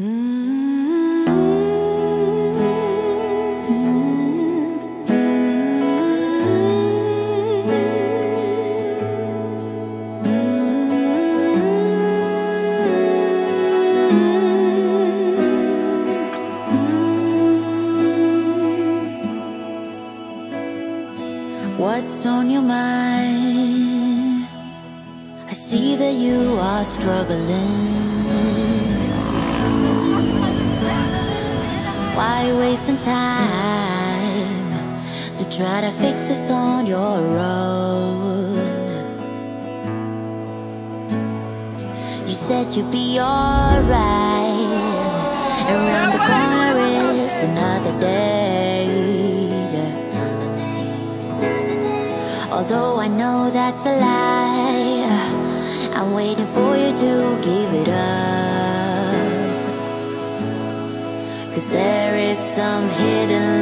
What's on your mind? I see that you are struggling. Why wasting time to try to fix this on your own? You said you'd be alright. Around the corner is another day. Although I know that's a lie, I'm waiting for you to give it up. Cause there is some hidden